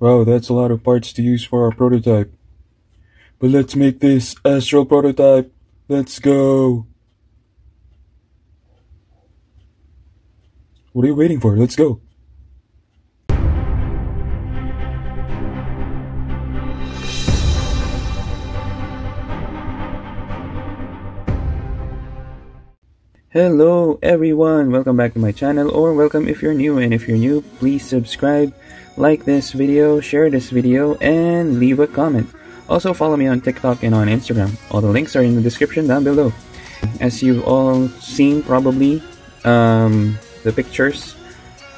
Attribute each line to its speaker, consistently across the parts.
Speaker 1: Wow, that's a lot of parts to use for our prototype. But let's make this astral prototype. Let's go. What are you waiting for? Let's go. Hello everyone, welcome back to my channel or welcome if you're new and if you're new, please subscribe, like this video, share this video, and leave a comment. Also follow me on TikTok and on Instagram. All the links are in the description down below. As you've all seen probably, um, the pictures,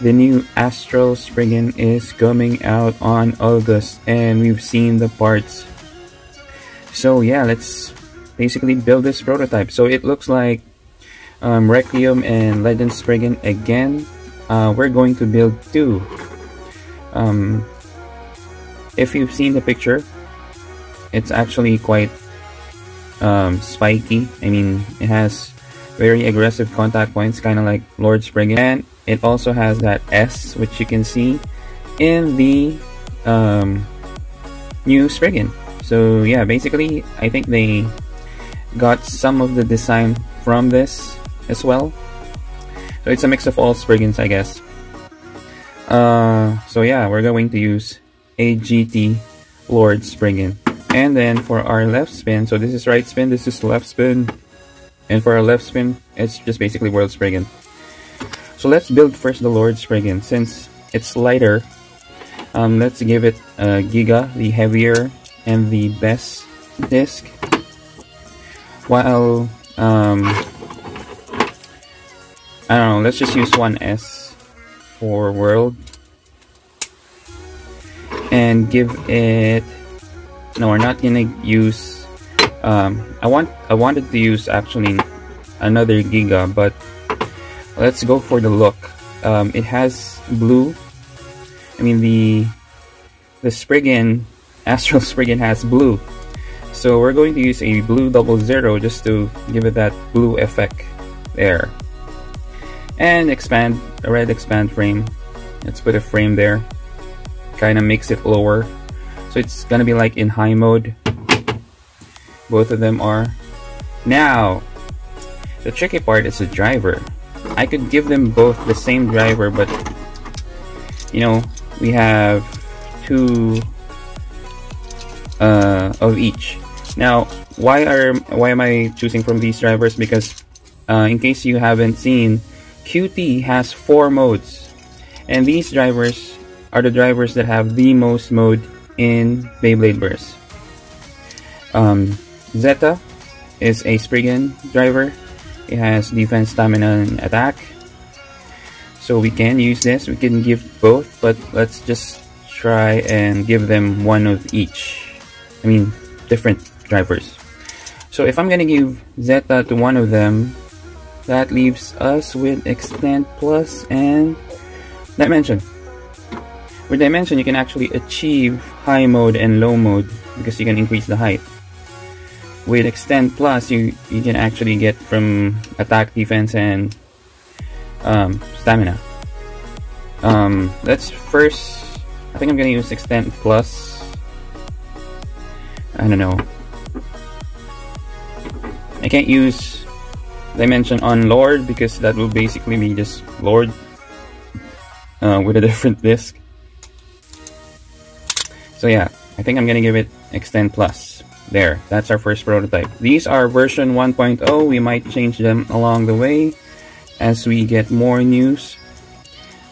Speaker 1: the new Astral Spriggan is coming out on August and we've seen the parts. So yeah, let's basically build this prototype. So it looks like um, Requiem and Legend Spriggan again. Uh, we're going to build two. Um, if you've seen the picture, it's actually quite um, spiky. I mean, it has very aggressive contact points, kind of like Lord Spriggan. And it also has that S, which you can see in the um, new Spriggan. So yeah, basically, I think they got some of the design from this as well. So it's a mix of all Spriggans, I guess. Uh, so yeah, we're going to use a GT Lord Spriggan. And then for our left spin, so this is right spin, this is left spin. And for our left spin, it's just basically World Spriggan. So let's build first the Lord Spriggan. Since it's lighter, um, let's give it a Giga, the heavier and the best disc. While um, I don't know, let's just use one S for world. And give it no we're not gonna use um I want I wanted to use actually another Giga but let's go for the look. Um it has blue. I mean the the Spriggan Astral Spriggan has blue. So we're going to use a blue double zero just to give it that blue effect there and expand a red expand frame. Let's put a frame there. Kind of makes it lower. So it's gonna be like in high mode. Both of them are. Now the tricky part is the driver. I could give them both the same driver but you know we have two uh, of each. Now why are why am I choosing from these drivers? Because uh, in case you haven't seen QT has four modes, and these drivers are the drivers that have the most mode in Beyblade Burst. Um, Zeta is a Spriggan driver. It has defense, stamina, and attack. So we can use this. We can give both, but let's just try and give them one of each. I mean, different drivers. So if I'm gonna give Zeta to one of them, that leaves us with Extend Plus and Dimension. With Dimension, you can actually achieve high mode and low mode because you can increase the height. With Extend Plus, you, you can actually get from attack, defense, and um, stamina. Um, let's first, I think I'm gonna use Extend Plus. I don't know. I can't use dimension on Lord because that will basically be just Lord uh, with a different disc. So yeah, I think I'm gonna give it Extend Plus. There, that's our first prototype. These are version 1.0. We might change them along the way as we get more news.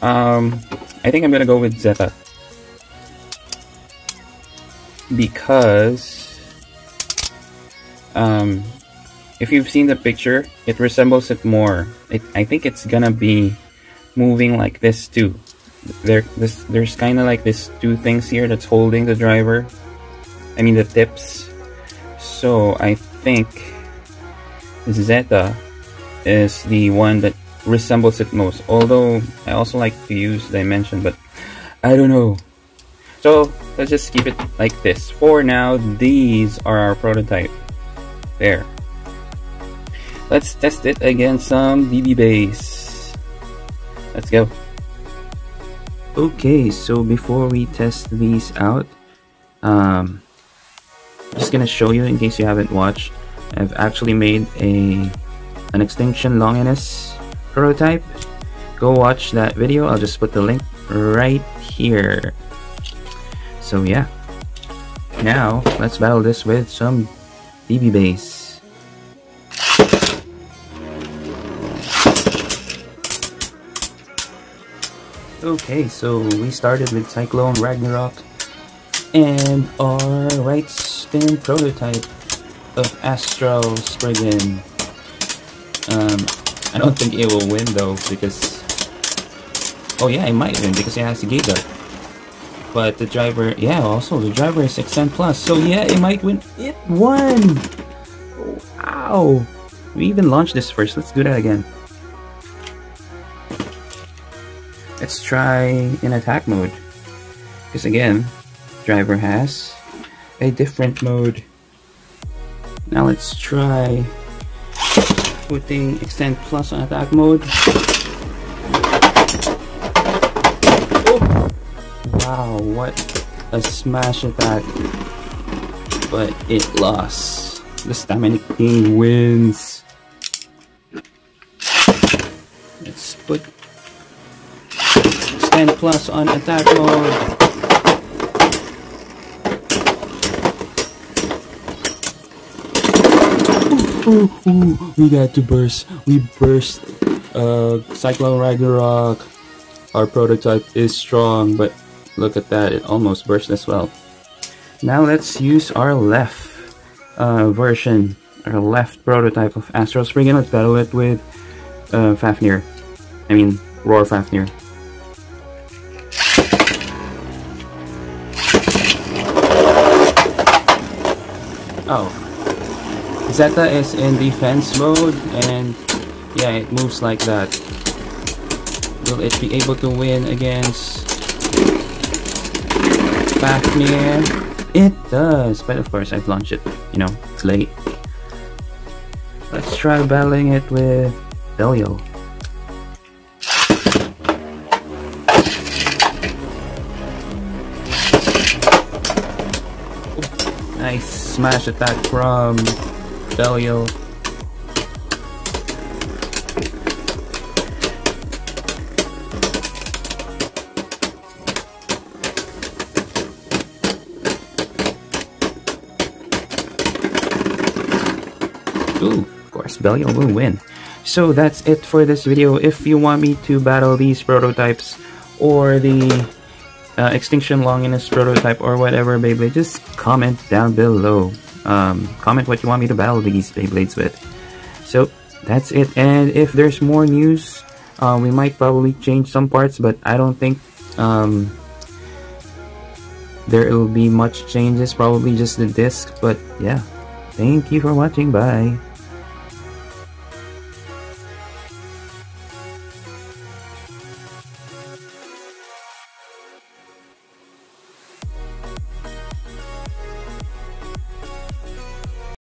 Speaker 1: Um, I think I'm gonna go with Zeta. Because um, if you've seen the picture, it resembles it more. It, I think it's gonna be moving like this too. There, this, there's kind of like this two things here that's holding the driver. I mean the tips. So I think Zeta is the one that resembles it most. Although I also like to use Dimension, but I don't know. So let's just keep it like this. For now, these are our prototype. There. Let's test it against some DB base. Let's go. Okay, so before we test these out, um, I'm just gonna show you in case you haven't watched. I've actually made a an Extinction Longinus prototype. Go watch that video. I'll just put the link right here. So yeah. Now let's battle this with some BB base. Okay, so we started with Cyclone Ragnarok and our right spin prototype of Astral Spriggan. Um, I don't think it will win though because oh yeah, it might win because it has a gate up. But the driver, yeah, also the driver is Extend Plus, so yeah, it might win. It won! Wow! We even launched this first. Let's do that again. Let's try in attack mode. Because again, driver has a different mode. Now let's try putting extend plus on attack mode. Oh! Wow, what a smash attack. But it lost. The Stamina King wins. Let's put 10 plus on attack mode. Ooh, ooh, we got to burst. We burst uh, Cyclone Ragnarok. Our prototype is strong, but look at that. It almost burst as well. Now let's use our left uh, version, our left prototype of Astral Spriggan, and let's battle it with uh, Fafnir. I mean, Roar Fafnir. Oh. Zeta is in defense mode and yeah, it moves like that. Will it be able to win against Fafnir? It does, but of course I've launched it, you know, it's late. Let's try battling it with Belial. Nice smash attack from Belial. Ooh, of course, Belial will win. So that's it for this video. If you want me to battle these prototypes or the uh, Extinction Longinus prototype or whatever Beyblade, just comment down below. Um, comment what you want me to battle these Beyblades with. So that's it. And if there's more news, uh, we might probably change some parts, but I don't think um, there will be much changes. Probably just the disc. But yeah, thank you for watching. Bye.